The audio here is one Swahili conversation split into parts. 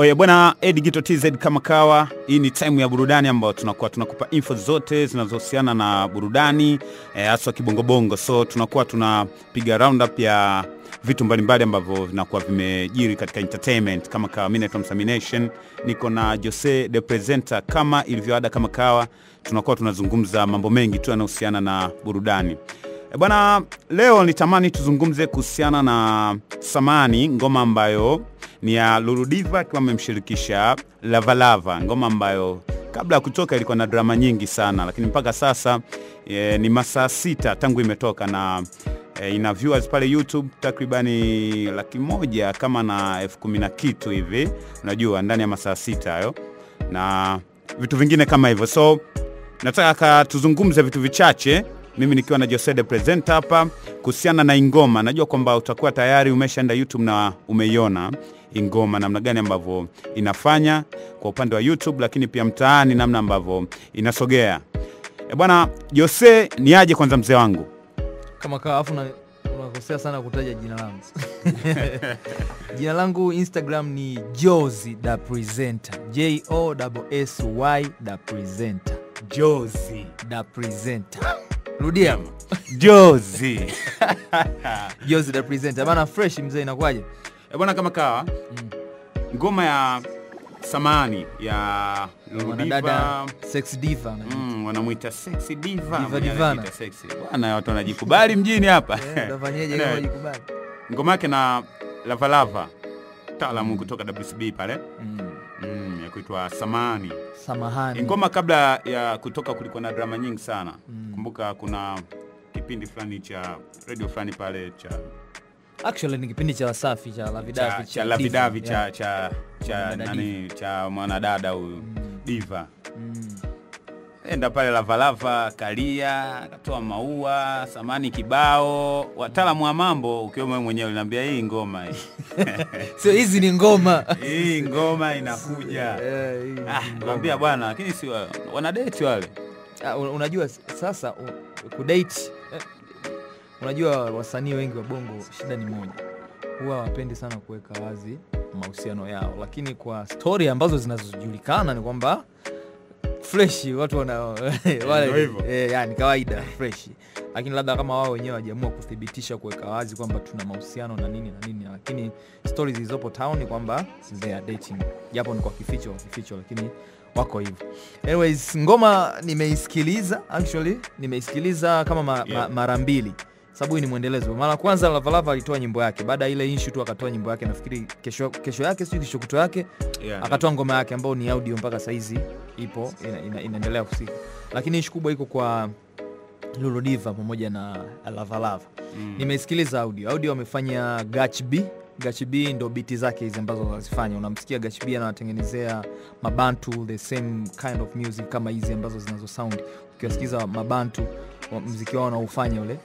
Oye bwana Edgito TZ kama kawa, hii ni time ya burudani ambayo tunakuwa tunakupa info zote zinazohusiana na burudani haswa e, kibongobongo. So tunakuwa tunapiga roundup ya vitu mbalimbali ambavyo vinakuwa vimejiri katika entertainment kama kawa. Mimi naitwa Msamination, niko na Jose the presenter kama ilivyoada kama kawa, tunakuwa tunazungumza mambo mengi tu yanayohusiana na burudani. E bwana, leo nitamani tuzungumze kuhusiana na Samani, ngoma ambayo ni ya Lurudiva akiwa amemshirikisha Lavalava, ngoma ambayo kabla ya kutoka ilikuwa na drama nyingi sana, lakini mpaka sasa e, ni masaa sita tangu imetoka na e, ina viewers pale YouTube takribani laki moja kama na elfu kumi na kitu hivi, unajua ndani ya masaa sita hayo. Na vitu vingine kama hivyo, so nataka tuzungumze vitu vichache. Mimi nikiwa na Jose the presenter hapa kuhusiana na ingoma. Najua kwamba utakuwa tayari umeshaenda YouTube na umeiona ingoma namna gani ambavyo inafanya kwa upande wa YouTube, lakini pia mtaani namna ambavyo inasogea. E bwana Jose, ni aje kwanza mzee wangu? kama kaafu afu na- unakosea sana kutaja jina langu jina langu instagram ni josi the presenter j o s y the presenter Jozi. the presenter rudia Jozi. josi the presenter bana fresh mzee inakuwaje bwana kama kawa ngoma ya samani ya Diva sex diva Mm, wanamuita sexy diva. Diva divana. sexy. Bwana watu wanajikubali mjini hapa. Eh, kama ngoma yake na Lavalava taalamu kutoka WCB pale Mm, mm, ya kuitwa Samani. samahani Ngoma kabla ya kutoka kulikuwa na drama nyingi sana. Kumbuka kuna kipindi fulani cha radio fulani pale cha actually ni kipindi cha wasafi cha lavidavi cha lavidavi cha yeah. cha cha nani cha mwanadada huyu mm. diva Mm. enda pale Lavalava kalia katoa maua samani kibao, wataalamu wa mambo ukiwemo wewe mwenyewe uliniambia hii ngoma hii sio hizi ni ngoma hii ngoma inakuja. Ah, naambia bwana, lakini si wa- wanadate wale Ah, unajua sasa kudate unajua wasanii wengi wa bongo shida ni moja. Huwa wapendi sana kuweka wazi mahusiano yao. Lakini kwa stori ambazo zinazojulikana ni kwamba fresh watu wana wale- e, hivyo. eh, yani kawaida fresh, lakini labda kama wao wenyewe wajiamua kuthibitisha kuweka wazi kwamba tuna mahusiano na nini na nini lakini stori zilizopo town ni kwamba they are dating. Japo ni kwa kificho kificho lakini wako hivyo. Anyways ngoma nimeisikiliza actually nimeisikiliza kama ma, Yeah. ma, mara mbili sababu hii ni mwendelezo. Mara kwanza lavalava alitoa nyimbo yake. Baada ya ile inshu tu akatoa nyimbo yake nafikiri kesho, kesho yake sio kesho kuto yake yeah. akatoa ngoma yake ambayo ni audio mpaka saizi ipo inaendelea ina, ina, kusika lakini ishu kubwa iko kwa lulodiva pamoja na lavalava Mm. nimesikiliza audio. Audio amefanya gach b. Gach b ndo biti zake hizi ambazo wanazifanya unamsikia gach b anawatengenezea mabantu the same kind of music kama hizi ambazo zinazo sound. Ukiwasikiza mabantu mziki wao wanaofanya ule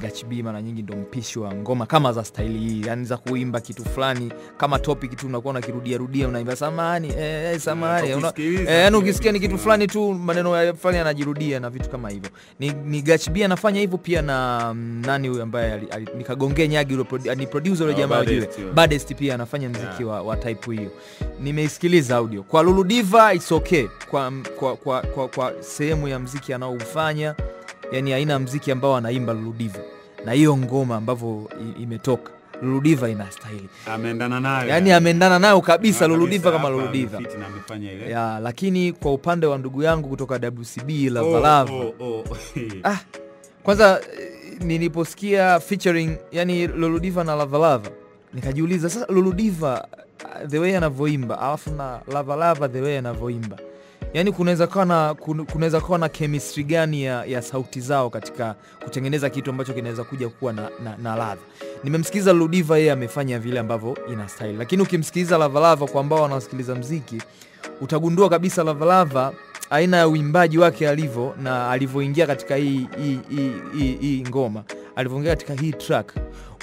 gach b mara nyingi ndo mpishi wa ngoma kama za staili hii yani za kuimba kitu fulani kama topic tu unakuwa unakirudia rudia unaimba samani eh, eh, samani Yeah, eh, yani ukisikia ni kitu fulani tu maneno ya- fulani yanajirudia na vitu kama hivyo. Ni, ni Gach B anafanya hivyo pia na mm, nani huyu ambaye nikagongea nyagi yule ni producer yule Oh, jamaa yule. Badest pia anafanya mziki wa, wa type hiyo. Nimeisikiliza audio. Kwa Lulu Diva it's okay. Kwa, kwa, kwa, kwa, kwa sehemu ya mziki anaoufanya yani aina ya mziki ambao anaimba Luludiva na hiyo ngoma ambavyo imetoka Luludiva ina stahili ameendana nayo yani. ameendana nayo kabisa Ah, Lulu kabisa, Diva kama hapa Lulu Diva amefit na amefanya ile. Ya lakini kwa upande wa ndugu yangu kutoka WCB Oh, Lavalava oh, oh. ah, kwanza eh, niliposikia featuring yani Luludiva na Lavalava nikajiuliza sasa Luludiva ah, the way anavyoimba alafu na Lavalava the way anavyoimba yani kunaweza kuwa na kun- kunaweza na chemistry gani ya, ya sauti zao katika kutengeneza kitu ambacho kinaweza kuja kuwa na, na, na ladha. Nimemsikiliza Ludiva, yeye amefanya vile ambavyo ina style. Lakini ukimsikiliza Lavalava kwa ambao wanaosikiliza mziki utagundua kabisa Lavalava aina ya uimbaji wake alivyo na alivyoingia katika hii, hii, hii, hii, hii ngoma alivyoingia katika hii track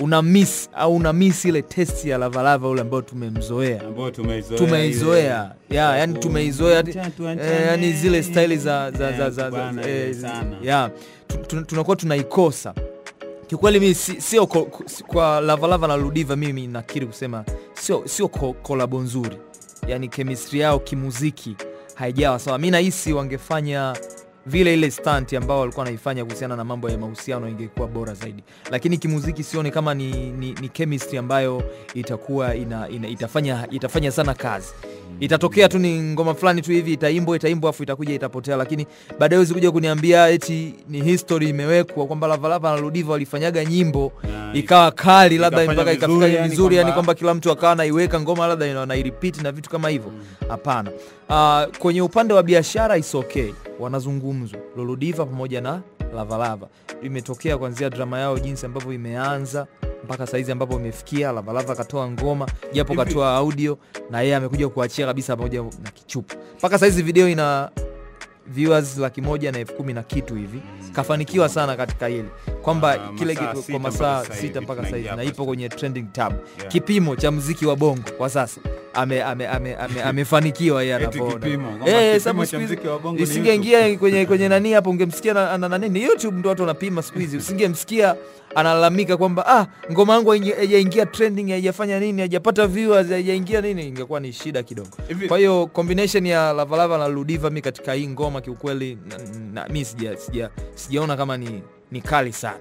una miss au una miss ile test ya Lavalava ule ambao tumemzoea. Ambayo tumeizoea ya yani tumeizoea. Eh, yani zile staili za, za, za, Eh, za, za, eh, sana. ya. Tu- tu- tunakuwa tunaikosa. Kiukweli mi si- sio si- kwa lavalava na ludiva mimi nakiri kusema sio sio ko- kolabo nzuri. Yani chemistry yao kimuziki haijawa sawa. Mi nahisi wangefanya vile ile stunt ambao walikuwa wanaifanya kuhusiana na mambo ya mahusiano ingekuwa bora zaidi. Lakini kimuziki sioni kama ni, ni, ni chemistry ambayo itakuwa ina, ina, itafanya, itafanya sana kazi itatokea tu ni ngoma fulani tu hivi itaimbwa itaimbwa afu itakuja itapotea. Lakini baadaye huwezi kuja kuniambia eti ni history imewekwa kwamba lavalava na ludiva walifanyaga nyimbo ikawa kali labda mpaka ikafika vizuri, vizuri, yani kwamba- kila mtu akawa naiweka ngoma labda ina- wanairipiti na vitu kama hivyo. Hapana. Uh, kwenye upande wa biashara is okay. Wanazungumzwa. Loludiva pamoja na lavalava imetokea kuanzia drama yao jinsi ambavyo imeanza mpaka saizi ambapo imefikia lavalava katoa ngoma japo katoa audio na yeye amekuja kuachia kabisa pamoja na kichupa. Mpaka saizi video ina viewers laki moja na elfu kumi na kitu hivi. Kafanikiwa sana katika hili kwamba Ah, kile masaa kitu sita kwa mpaka masaa sasa sita hivi mpaka saizi tunaingia na ipo kwenye trending tab. Yeah. kipimo cha muziki wa bongo kwa sasa. Ame- ame- ame- ame- amefanikiwa yeye anapoona, Eh, ni isingeingia kwenye kwenye nani hapo ungemsikia na, na, na nini? Youtube ndo watu wanapima siku hizi. Usingemsikia analalamika kwamba ah ngoma yangu haijaingia trending haijafanya nini haijapata viewers haijaingia nini. Ingekuwa ni shida kidogo. Hivi- kwa hiyo combination ya lavalava na ludiva mi katika hii ngoma kiukweli mi sija, sija, sijaona kama ni, ni kali sana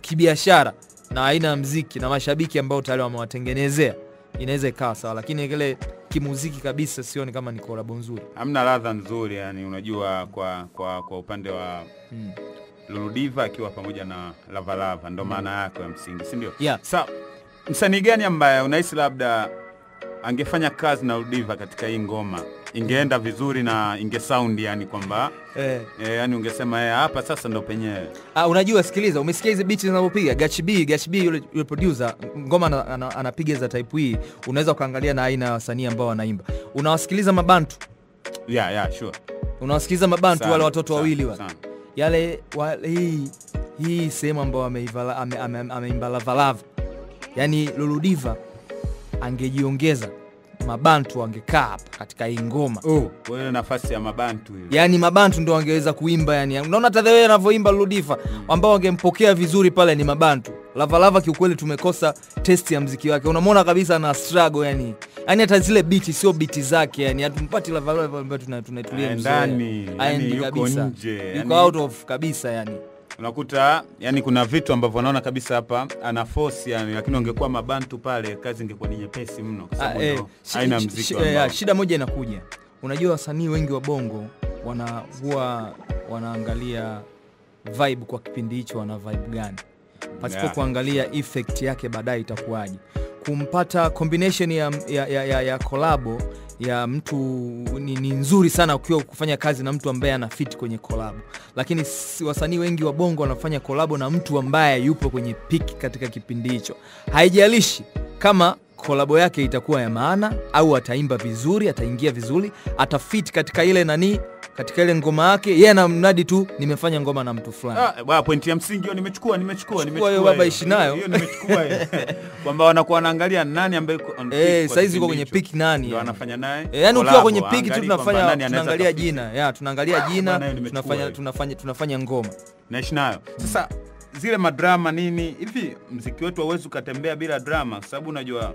kibiashara na aina ya mziki na mashabiki ambao tayari wamewatengenezea inaweza ikawa sawa lakini kile kimuziki kabisa sioni kama ni kolabo nzuri hamna ladha nzuri yani unajua kwa kwa kwa upande wa mm. Luludiva akiwa pamoja na Lavalava ndo maana yako ya msingi si ndio? Yeah. Sa msanii gani ambaye unahisi labda angefanya kazi na udiva katika hii ngoma. Ingeenda vizuri na ingesaundi yani kwamba eh. Eh, yani ungesema eh, hapa sasa ndo penyewe Ah, unajua sikiliza umesikia hizi bichi zinavyopiga. Gachi B yule, yule producer ngoma ana- ana- anapiga za type hii unaweza ukaangalia na aina ya wasanii ambao wanaimba. Unawasikiliza mabantu? Yeah, yeah, sure. unawasikiliza mabantu Sana, wale watoto wawili wale? yale wale, hii hii sehemu ambayo ameivala- ame- ame- ame yani luludiva angejiongeza mabantu angekaa hapa katika hii ngoma Oh, wewe nafasi ya mabantu hiyo. Yani mabantu ndo angeweza kuimba yani unaona hata wewe anavyoimba mm. ambao wangempokea vizuri pale ni mabantu lavalava kiukweli tumekosa testi ya mziki wake unamwona kabisa ana struggle yani yani hata zile biti sio biti zake yani hatumpati lavalava ambayo tuna- tunaitulia Ndani. yani yuko kabisa nje, yuko yani- out of kabisa yani unakuta yani kuna vitu ambavyo naona kabisa hapa ana force yani, lakini ungekuwa mabantu pale kazi ingekuwa ni nyepesi mno kwa Ah, sababu eh, aina shi- mziki ambao- eh, shida moja inakuja. Unajua wasanii wengi wa bongo wana huwa wanaangalia vibe kwa kipindi hicho wana vibe gani? Pasipo Yeah. kuangalia effect yake baadaye itakuwaje kumpata combination ya, ya, ya, ya, ya kolabo ya mtu ni, ni nzuri sana ukiwa kufanya kazi na mtu ambaye ana fit kwenye kolabo lakini wasanii wengi wa bongo wanafanya kolabo na mtu ambaye yupo kwenye piki katika kipindi hicho. Haijalishi kama kolabo yake itakuwa ya maana au ataimba vizuri ataingia vizuri atafit katika ile nani katika ile ngoma yake yeye ana mradi tu nimefanya ngoma na mtu fulani. Ah, bwana, pointi ya msingi hiyo nimechukua nimechukua nimechukua. hiyo baba, ishi nayo. hiyo nimechukua hiyo. kwamba wanakuwa wanaangalia nani ambaye Eh, sasa hizi uko kwenye pick nani Ndio anafanya naye. Eh, yani ukiwa kwenye piki tu tunafanya tunaangalia jina. Ya tunaangalia jina tunafanya, tunafanya, tunafanya ngoma. Naishi nayo. Sasa zile madrama nini hivi mziki wetu hauwezi ukatembea bila drama kwa sababu unajua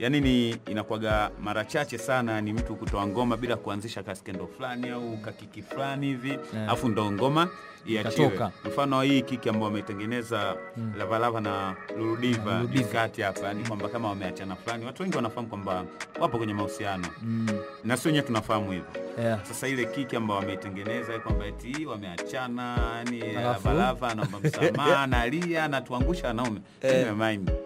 yani ni inakuwaga mara chache sana ni mtu kutoa ngoma bila kuanzisha kaskendo fulani au kakiki fulani hivi alafu ndo ngoma iachiwe. Mfano hii kiki ambao wametengeneza lavalava na luludiva kati hapa yani kwamba kama wameachana fulani watu wengi wanafahamu kwamba wapo kwenye mahusiano. Mm. na si wenyewe tunafahamu hivyo. Yeah. sasa ile kiki ambao wameitengeneza kwamba eti wameachana yani lavalava anaomba msamaha analia anatuangusha wanaume.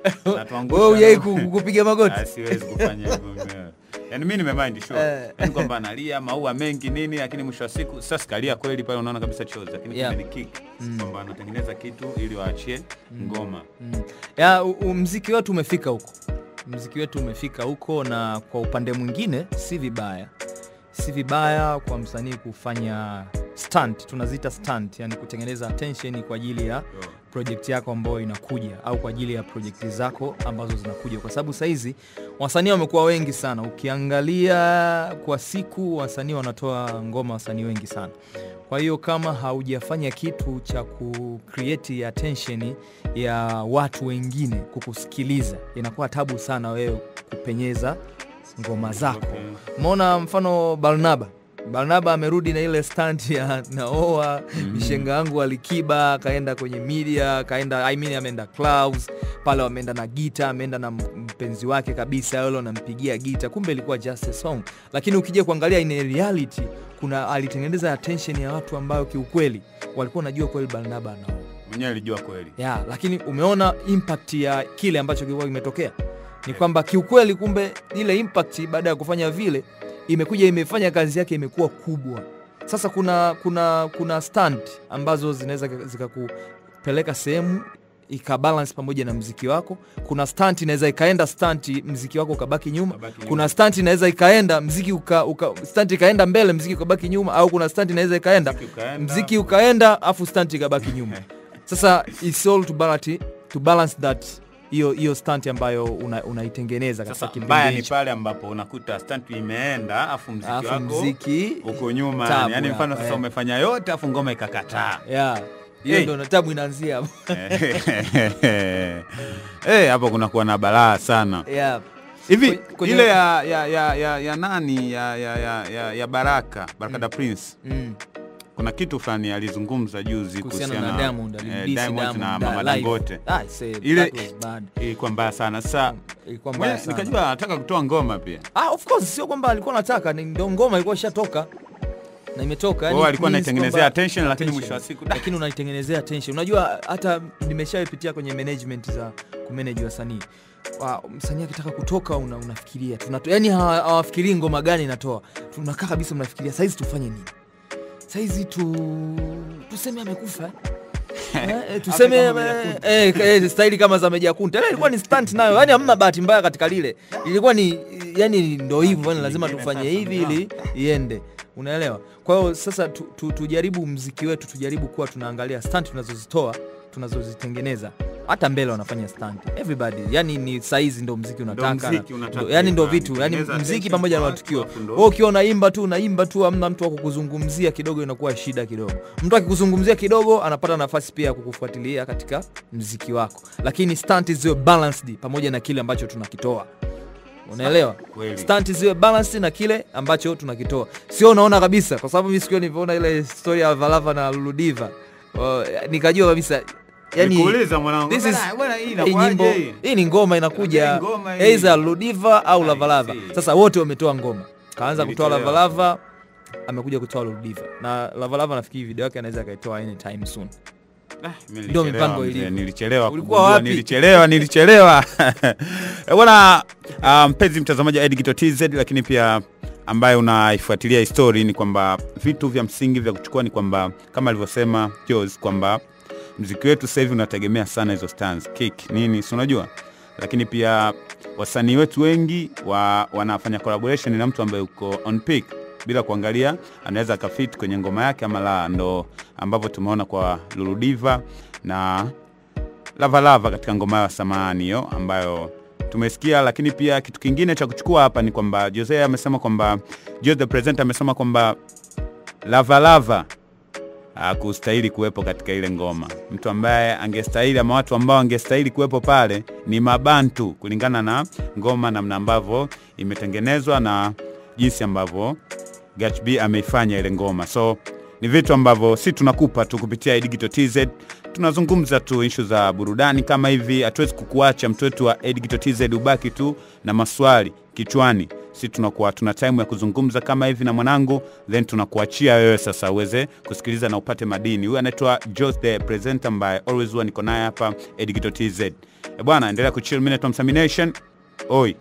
Natuangusha wewe yeye ku- kupiga siwezi kufanya hivyo mwenyewe. yani mi nimemind sure Eh. yani kwamba analia maua mengi nini lakini mwisho wa siku sasa sikalia kweli pale unaona kabisa chozi lakini Yeah. ni ni mm. kwamba anatengeneza kitu ili waachie ngoma mm. ya, mziki wetu umefika huko mziki wetu umefika huko na kwa upande mwingine si vibaya si vibaya kwa msanii kufanya stunt tunaziita stunt yani kutengeneza attention kwa ajili ya project yako ambayo inakuja au kwa ajili ya project zako ambazo zinakuja. Kwa sababu sahizi wasanii wamekuwa wengi sana. Ukiangalia kwa siku wasanii wanatoa ngoma wasanii wengi sana. Kwa hiyo kama haujafanya kitu cha ku create attention ya watu wengine kukusikiliza inakuwa tabu sana wewe kupenyeza ngoma zako. Umeona mfano barnaba barnaba amerudi na ile stand ya naoa mishenga yangu alikiba akaenda kwenye media akaenda I mean, ameenda clubs pale wameenda na gita ameenda na mpenzi wake kabisa yule anampigia gita kumbe ilikuwa just a song. Lakini ukija kuangalia in reality kuna alitengeneza attention ya watu ambayo kiukweli walikuwa wanajua kweli barnaba anaoa mwenyewe alijua kweli. Ya lakini umeona impact ya kile ambacho kilikuwa kimetokea. Ni kwamba kiukweli kumbe ile impact baada ya kufanya vile imekuja imefanya kazi yake imekuwa kubwa. Sasa kuna kuna kuna stand ambazo zinaweza zikakupeleka sehemu ikabalance pamoja na mziki wako. Kuna stunt inaweza ikaenda stunt mziki wako ukabaki nyuma. Kuna stunt inaweza ikaenda mziki uka, uka, stunt ikaenda mbele mziki ukabaki nyuma. Au kuna stunt inaweza ikaenda Mziki ukaenda. mziki ukaenda afu stunt ikabaki nyuma. Sasa it's all to balance, to balance that hiyo hiyo stunt ambayo una- unaitengeneza katika sasa kipindi mbaya ni pale ambapo unakuta stunt imeenda afu mziki afu wako mziki uko nyuma tabu yani, mfano sasa eh. umefanya yote afu ngoma ikakataa yeah. hiyo Hey. na tabu inaanzia hapo. Eh, hapo kunakuwa na balaa sana yeah. hivi kwenye- ile ya, ya, ya, ya, ya nani ya, ya, ya, ya, Baraka, baraka baraka da prince mm. Kuna kitu fulani alizungumza juzi kuhusiana na Diamond eh, Diamond na mama da- Dangote. Ah, Ile- ilikuwa mbaya sana. Sasa Ilikuwa mbaya sana. nikajua anataka kutoa ngoma pia. Ah, of course sio kwamba alikuwa anataka ni ndo ngoma ilikuwa ishatoka. Na imetoka yani alikuwa anaitengenezea attention, lakini mwisho wa siku, lakini unaitengenezea attention. Unajua hata nimeshaipitia kwenye management za kumanage wasanii. Wa- msanii akitaka kutoka una, unafikiria yani hawafikirii ngoma gani inatoa. Tunakaa kabisa mnafikiria saizi tufanye nini saizi tu tuseme amekufa. Eh, eh, tuseme eh, eh, eh, staili kama za Meja Kunta. Ile ilikuwa ni stunt nayo. Yani hamna bahati mbaya katika lile. Ilikuwa ni yani ndo hivyo yani lazima tufanye hivi ili iende. Unaelewa? Kwa hiyo sasa tu, tu, tujaribu mziki wetu tujaribu kuwa tunaangalia stunt tunazozitoa tunazozitengeneza hata mbele wanafanya stunt. Everybody yani ni saizi ndo mziki unataka yani ndo vitu yani mziki pamoja na matukio. wewe ukiwa unaimba tu unaimba tu amna mtu wa kukuzungumzia kidogo inakuwa shida kidogo. Mtu akikuzungumzia kidogo anapata nafasi pia ya kukufuatilia katika mziki wako. Lakini stunt ziwe balanced pamoja na kile ambacho tunakitoa. Unaelewa? Stunt ziwe balanced na kile ambacho tunakitoa. Sio unaona kabisa kwa sababu mi sikio nilivyoona ile story ya valava na luludiva uh, nikajua kabisa yani Nikuuliza mwanangu, this is- bwana, bwana, hii nyimbo ni ngoma inakuja Hii. eiza ludiva au lavalava. sasa wote wametoa ngoma. Kaanza kutoa lavalava amekuja kutoa ludiva. Na lavalava nafikiri video yake anaweza akaitoa anytime soon. Ah, Ndio mipango ilivyo. nilichelewa Ulikuwa wapi? nilichelewa nilichelewa. Bwana ah, mpenzi mtazamaji wa Edgito TZ lakini pia ambaye unaifuatilia histori ni kwamba vitu vya msingi vya kuchukua ni kwamba kama alivyosema Jos kwamba mziki wetu sasa hivi unategemea sana hizo stans kick nini si unajua? Lakini pia wasanii wetu wengi wa, wanafanya collaboration na mtu ambaye uko on bila kuangalia anaweza akafit kwenye ngoma yake ama la. Ndo ambavyo tumeona kwa Luludiva na Lavalava katika ngoma ya samani hiyo ambayo tumesikia, lakini pia kitu kingine cha kuchukua hapa ni kwamba Jose amesema kwamba Jose the presenter amesema kwamba Lavalava hakustahili kuwepo katika ile ngoma. Mtu ambaye angestahili ama watu ambao angestahili kuwepo pale ni Mabantu, kulingana na ngoma namna ambavyo imetengenezwa na jinsi ambavyo Gach B ameifanya ile ngoma. So ni vitu ambavyo si tunakupa tu kupitia Digital TZ, tunazungumza tu ishu za burudani kama hivi. Hatuwezi kukuacha mtu wetu wa Digital TZ ubaki tu na maswali kichwani. Si tunakuwa tuna time ya kuzungumza kama hivi na mwanangu, then tunakuachia wewe sasa uweze kusikiliza na upate madini. Huyu anaitwa Jos the presenter ambaye always huwa niko naye hapa Digital TZ. E bwana, endelea kuchill. Oi.